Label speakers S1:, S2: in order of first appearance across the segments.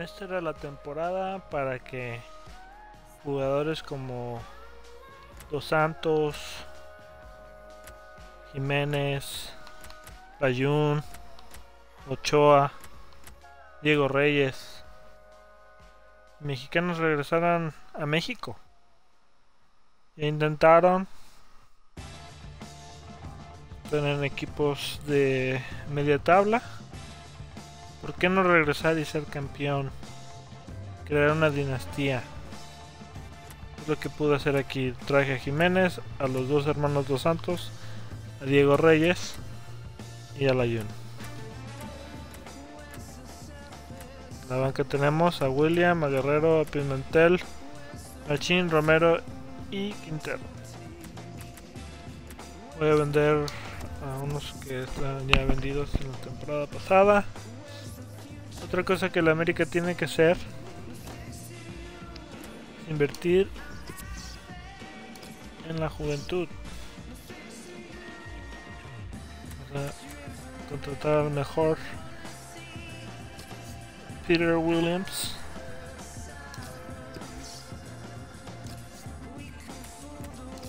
S1: Esta era la temporada para que jugadores como Dos Santos, Jiménez, Bayún, Ochoa, Diego Reyes, mexicanos regresaran a México. E intentaron tener equipos de media tabla. ¿Por qué no regresar y ser campeón? Crear una dinastía. Es lo que pude hacer aquí. Traje a Jiménez, a los dos hermanos Dos Santos, a Diego Reyes y a Layun. La banca tenemos a William, a Guerrero, a Pimentel, a Chin, Romero y Quintero. Voy a vender a unos que están ya vendidos en la temporada pasada. Otra cosa que la América tiene que hacer es invertir en la juventud. O sea, contratar mejor Peter Williams.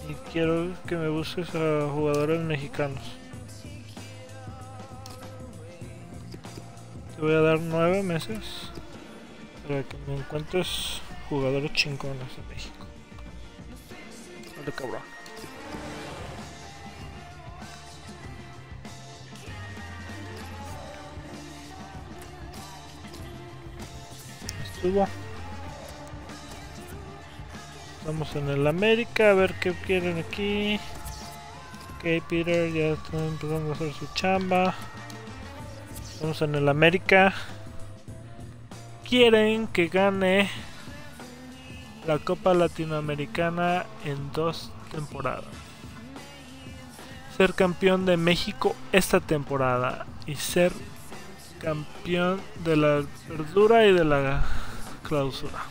S1: Y quiero que me busques a jugadores mexicanos. Te voy a dar nueve meses para que me encuentres jugadores chingones en México. Vale, cabrón. Estuvo. Estamos en el América, a ver qué quieren aquí. Ok, Peter ya está empezando a hacer su chamba. Estamos en el América. Quieren que gane la Copa Latinoamericana en dos temporadas. Ser campeón de México esta temporada y ser campeón de la apertura y de la clausura.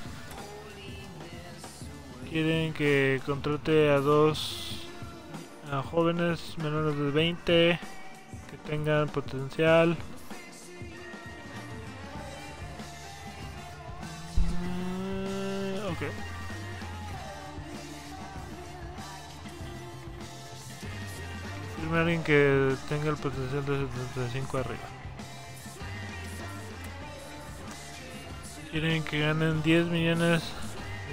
S1: Quieren que contrate a dos a jóvenes menores de 20 que tengan potencial. Firme a alguien que tenga el potencial de 75 arriba. Quieren que ganen 10 millones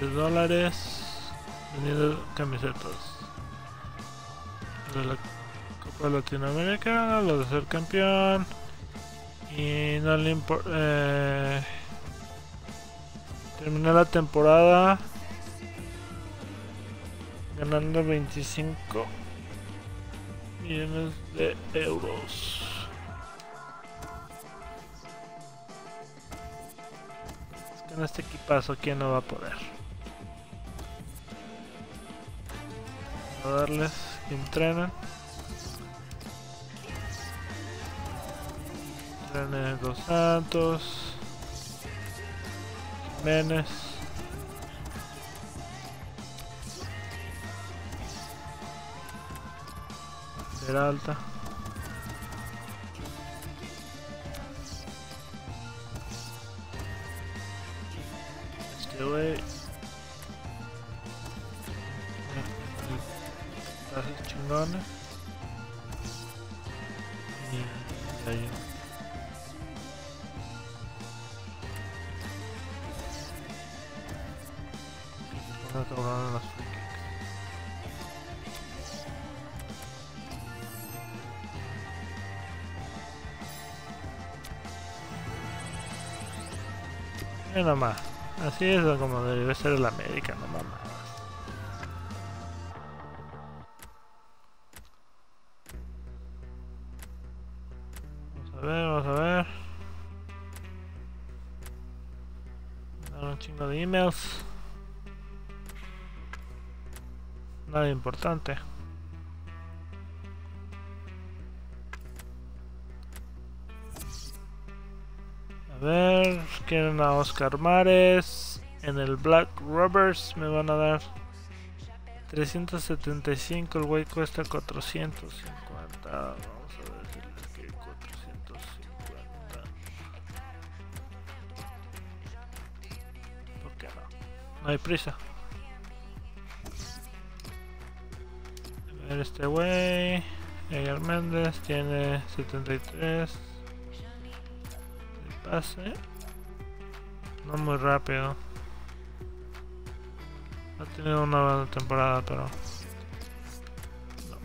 S1: de dólares vendiendo camisetas. De la Copa Latinoamérica, lo de ser campeón. Y no le importa. Eh, la temporada ganando 25 millones de euros. Es que en este equipazo, ¿quién no va a poder? a darles que entrenan. Entrenen Dos Santos, Jiménez. Peralta. Este güey. Haces chingones. Y nomás. Así es como debe ser el América, no mamá. Vamos a ver, vamos a ver. Dar un chingo de emails. Nada importante. A ver, quieren a Oscar Mares. En el Black Rubbers me van a dar 375. El güey cuesta 450. Vamos a decirles que 450. No hay prisa. A ver este güey. Edgar Méndez tiene 73. De pase. No muy rápido. Ha tenido una buena temporada, pero... No.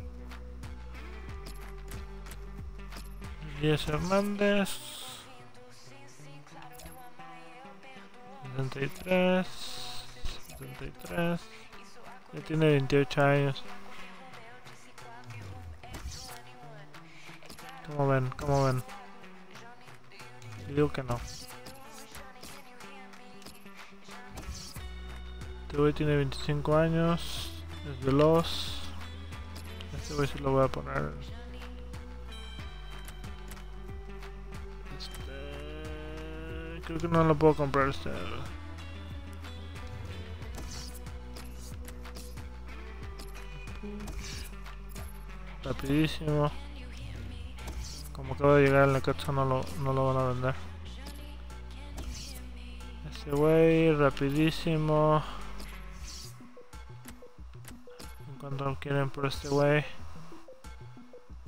S1: Elías Hernández. 73. 73. Ya tiene 28 años. ¿Cómo ven? ¿Cómo ven? Digo que no. Este güey tiene 25 años. Es veloz. Este güey se lo voy a poner. Este... Creo que no lo puedo comprar este. Rapidísimo. Como acaba de llegar el Necaxa no lo, no lo van a vender. Este güey, rapidísimo. En cuanto quieren por este güey.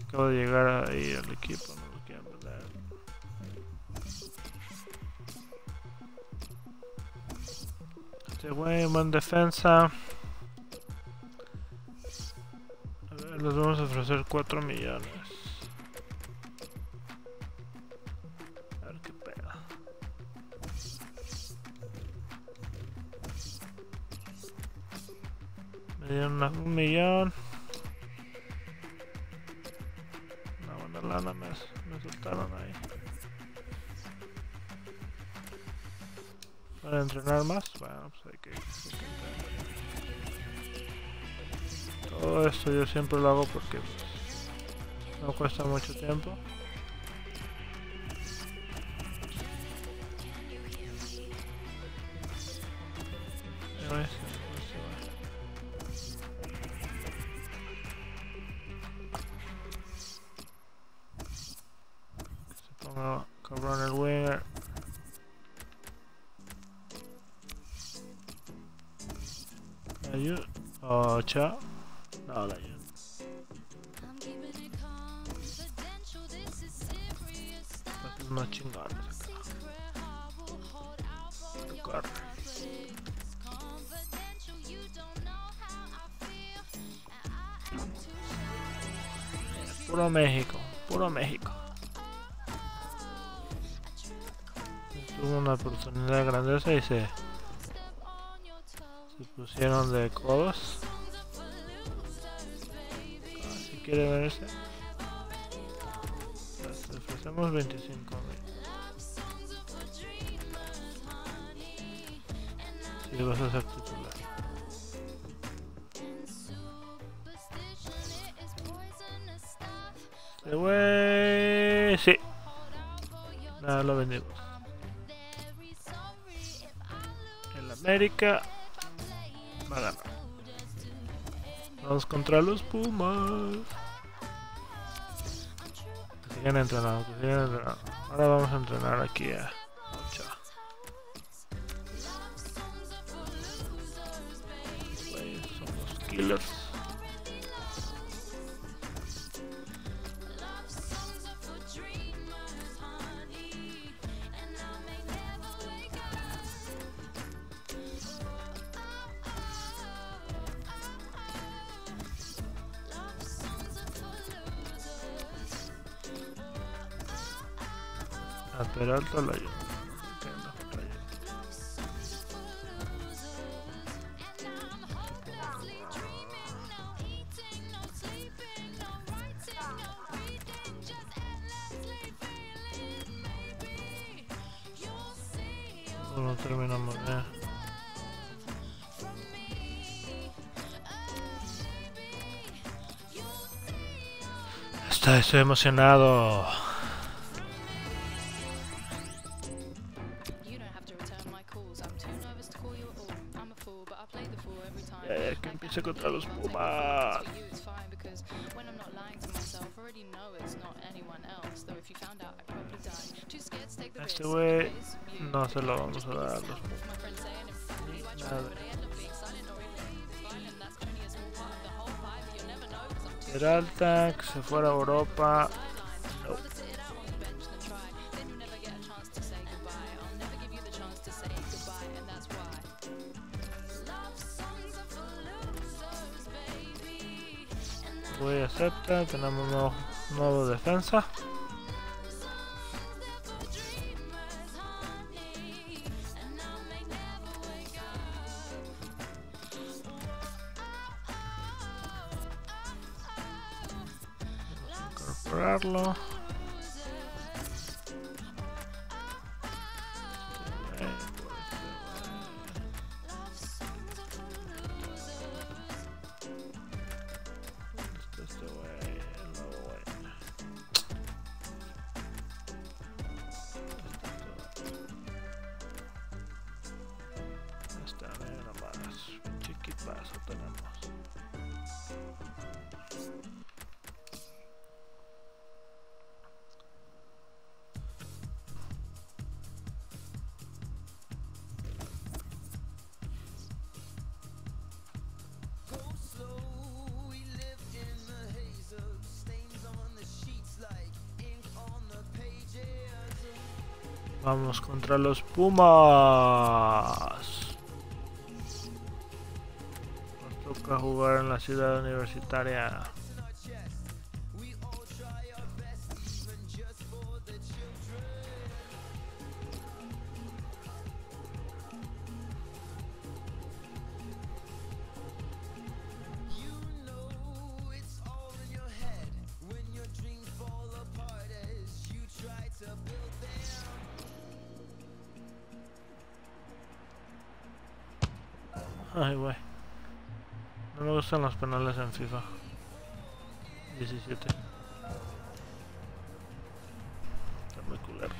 S1: Acaba de llegar ahí al equipo, no lo quieren vender. Este güey, buen defensa. A ver, les vamos a ofrecer 4 millones. Una- un millón. Una buena lana me, me soltaron ahí. Para entrenar más, bueno, pues hay que, hay que. Todo esto yo siempre lo hago porque pues, no cuesta mucho tiempo. Pusieron de codos. Si quiere verse, les ofrecemos 25 mil. Si vas a ser titular. Este güey, sí. Nada, lo vendimos. El América va a ganar. Vamos contra los Pumas. Que sigan entrenando, que sigan entrenando. Ahora vamos a entrenar aquí a güeyes son los killers. Peralta la llevo. No, terminamos ya. Está, estoy emocionado.
S2: Already know it's not anyone else. Though if you found out, I'd probably die. Too scared to take the
S1: Este
S2: risk.
S1: no se lo vamos a dar Peralta, que se fuera a Europa. Voy a aceptar, tenemos nuevo, defensa. Vamos contra los Pumas. Nos toca jugar en la ciudad universitaria. Ay, güey. No me gustan los penales en FIFA 17. Está muy culero.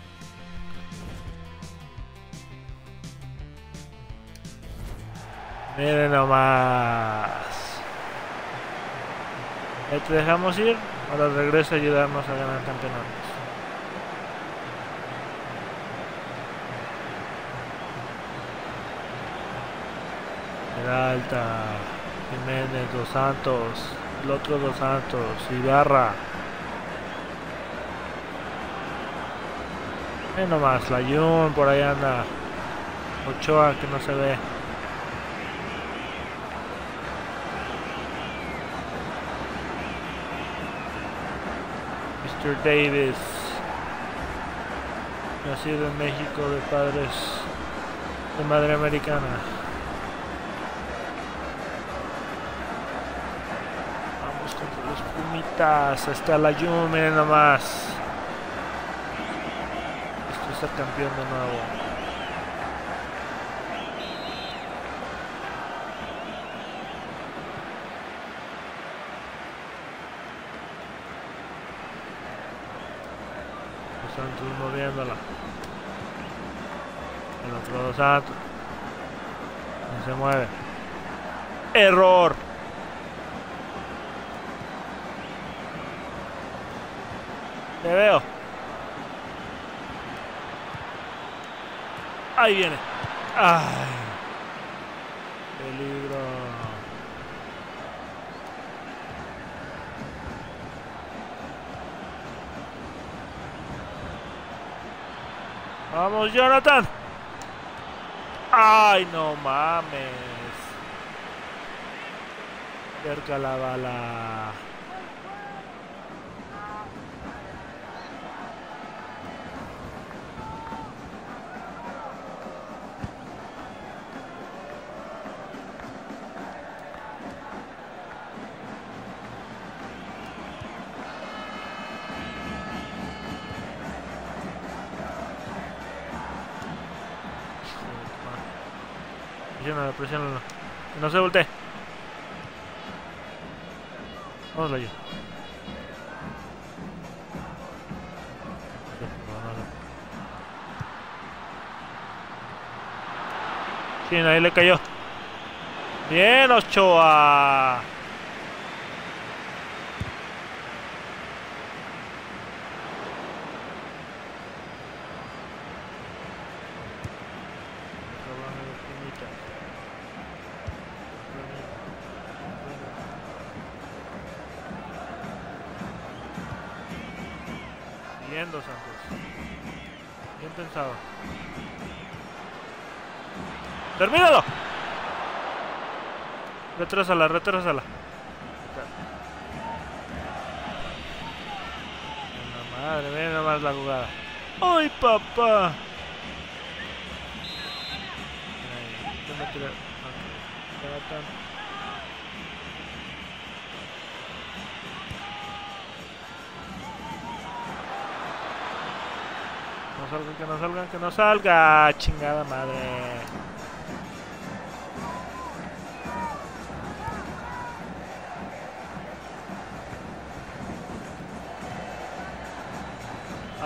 S1: Miren nomás. ¿Ya te dejamos ir? Ahora regresa a ayudarnos a ganar campeonatos. Peralta, Jiménez, Dos Santos, el otro Dos Santos, Ibarra. Ven nomás, la Jun, por ahí anda. Ochoa que no se ve. Mr. Davis. Nacido en México de padres de madre americana. Los Pumitas. Está la Jun, miren nomás. Esto es ser campeón de nuevo. Dos Santos moviéndola. El otro Santos. No se mueve. Error. Te veo. Ahí viene. Ay. Peligro. Vamos, Jonathan. Ay, no mames. Cerca la bala. Presiónalo, presiónalo. No se voltee. Vamos allá. Sí, ahí le cayó. Bien, Ochoa. ¡Termínalo! Retrásala, retrásala. La madre, ve nomás la jugada. ¡Ay, papá! No salgan, que no salgan, que no salga. Chingada madre.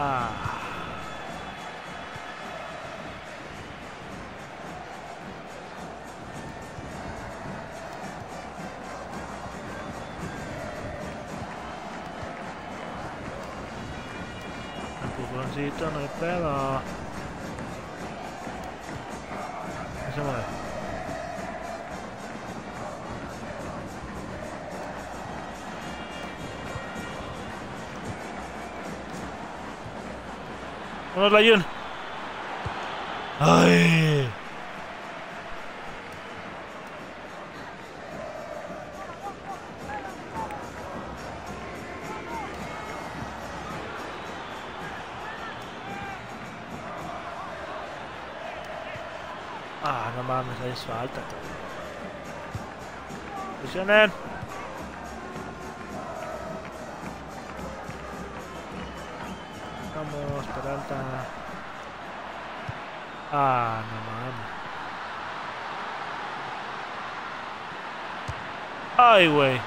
S1: ああ素晴らしいターンがいっぱいある Vamos, Layun. Ay. Ah, no mames, ahí es falta. Presionen. Peralta. Ah, no mames. Ay, güey.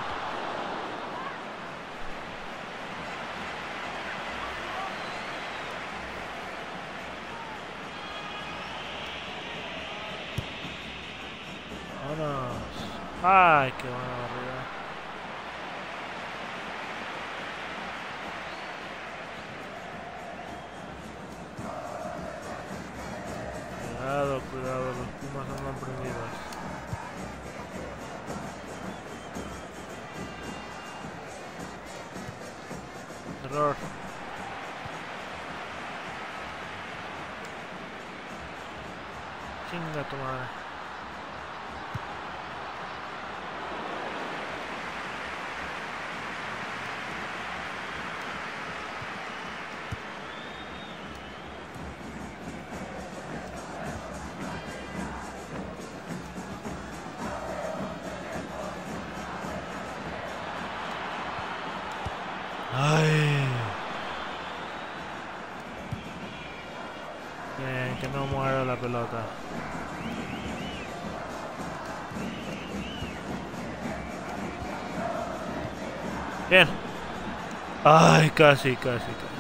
S1: Vámonos. Ay, qué buena Ay. Bien, que no muera la pelota. Bien. Ay, casi, casi, casi.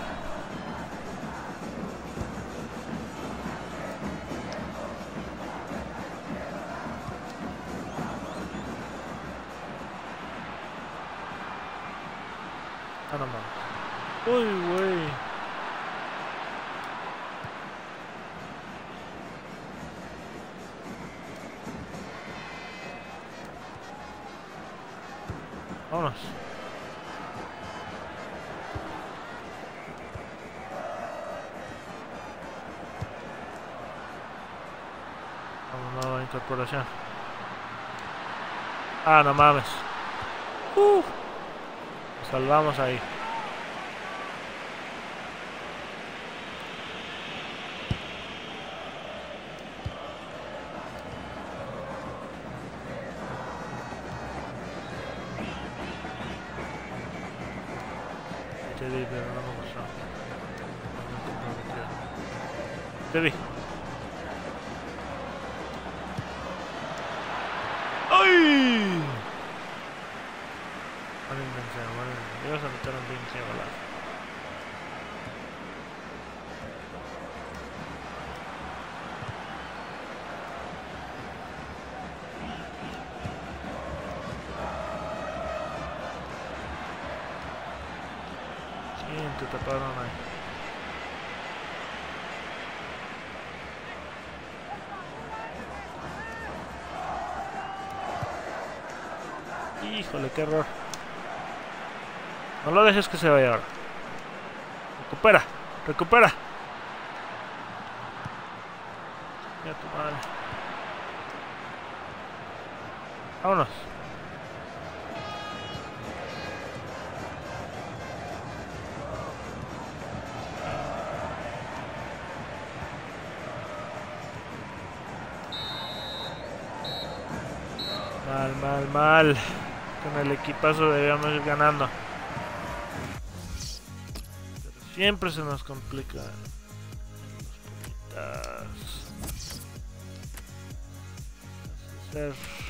S1: Vamos, nueva incorporación. Ah, no mames. Uh. Salvamos ahí. Te vi, pero no me gustó. Te vi. ¡Ay! Buena intención, buena intención. Ibas a meter un pinche golazo. Sí, ahí. Híjole, qué error. No lo dejes que se vaya ahora. Recupera, recupera. Ya tu madre. Vámonos. Con el equipazo debíamos ir ganando. Pero siempre se nos complica. Los.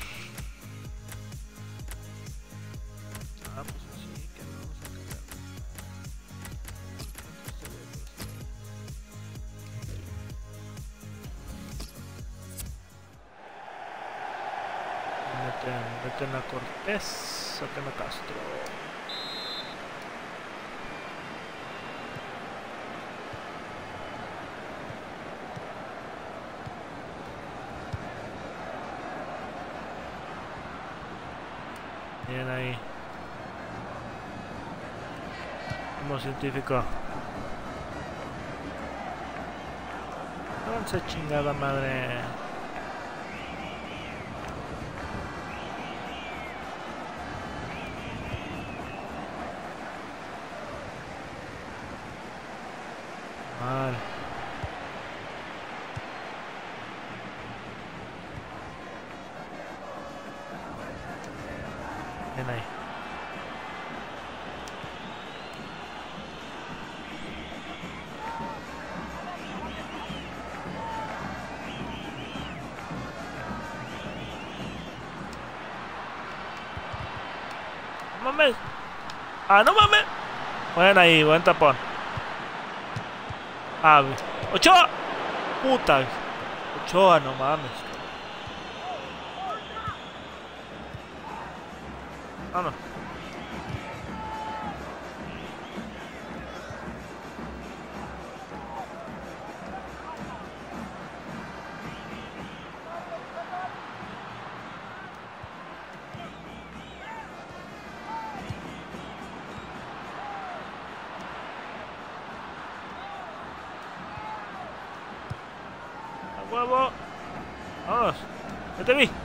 S1: Meten, meten a Cortés, sacan a Castro. Bien ahí. Como científico. Avance chingada madre. Mal. Mames. Ah, no mames. Bueno ahí, buen tapón. Ah. Ochoa. Puta. Ochoa, no mames. Vámonos. A huevo. Vamos. Ya te vi.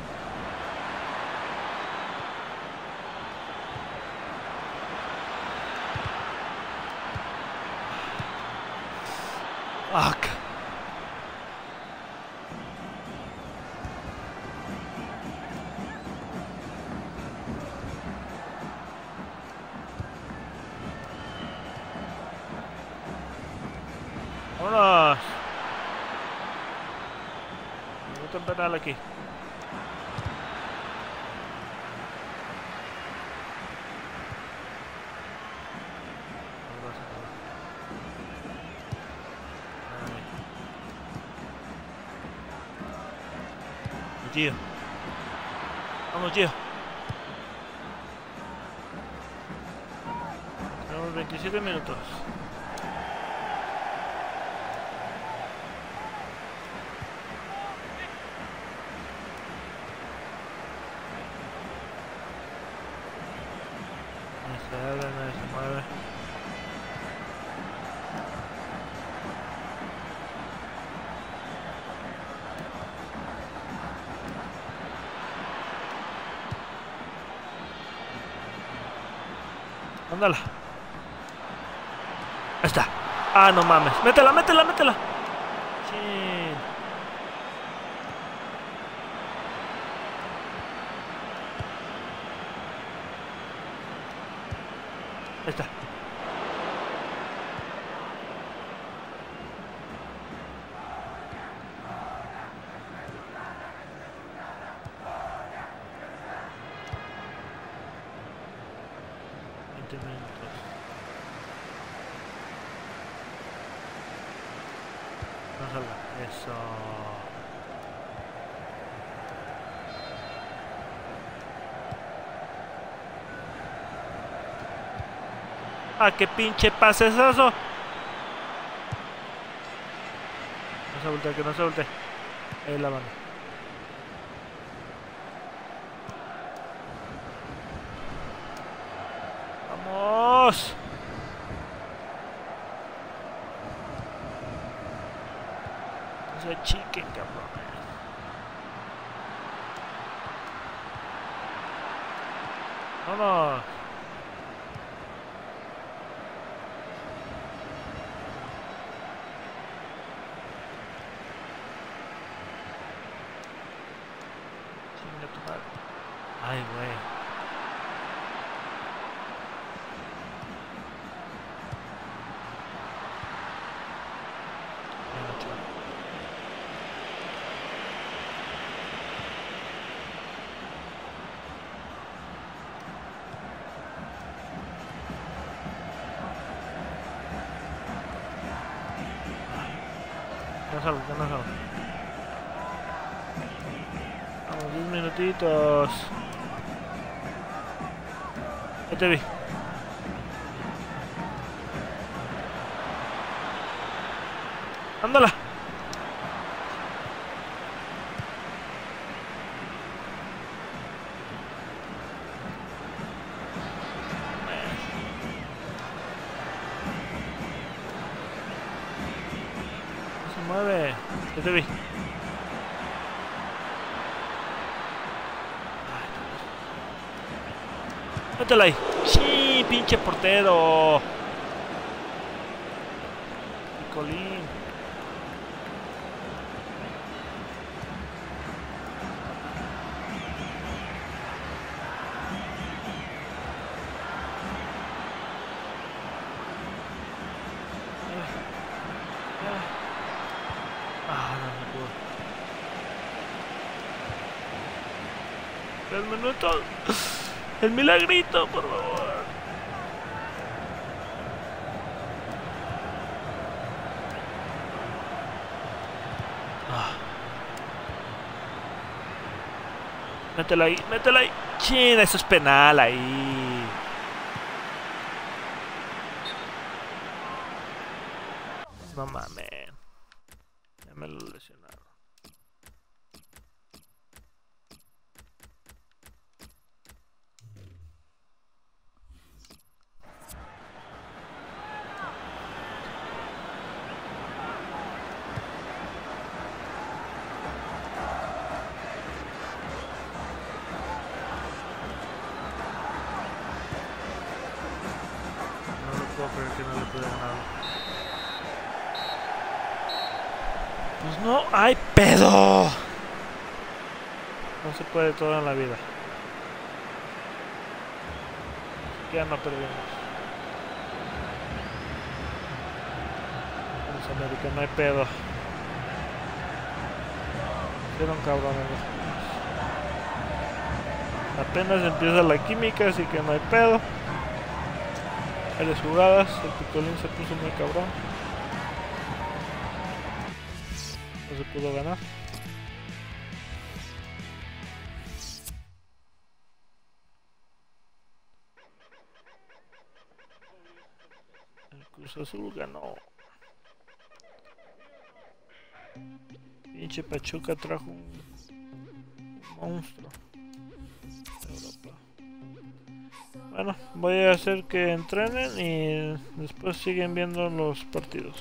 S1: Penal aquí. Gio. Vamos, Gio. Tenemos 27 minutos. Mueve. Ándala. Está. Ah, no mames. Métela, métela, métela. Chin. Ahí está. Minutos. No salga. Eso. Ah, qué pinche pase es eso. No se voltee, que no se voltee. Ahí la mano. Vamos. se achiquen, cabrón. Vámonos. Chinga tu madre. Ay, güey. 10 minutitos. Te vi. Ándala. Mueve. Te vi. Ahí. Pinche portero. Picolín. Ah, pudo. Tres minutos. El milagrito, por favor. Ah. Métela ahí, métela ahí. Chin, eso es penal ahí. No mames. Ya me lo lesionaron. No lo puedo creer que no le pude ganar. Pues no hay pedo. No en la vida. Ya no perdimos. Vamos América, no hay pedo. Fueron cabrones los Pumas. Apenas empieza la química, así que no hay pedo. Varias jugadas, el Picolín se puso muy cabrón. No se pudo ganar. Cruz Azul ganó. Pinche Pachuca trajo un monstruo. Europa. Bueno, voy a hacer que entrenen y después siguen viendo los partidos.